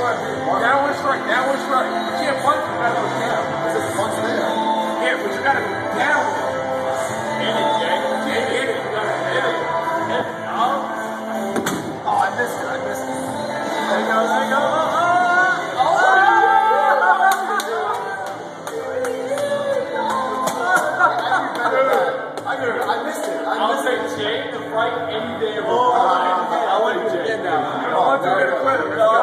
That one's strike. That one's strike. You can't punch if that goes down. This is punch there. Yeah, but you gotta go down. Hit it, Jay. You can't hit it. You gotta hit it. Hit it, dog. Oh, I missed it. I missed it. There you go. There you go. I, I missed it. I I'll missed Jay to fight any day of the Oh, week. I, want to get now. I want to get a quitter.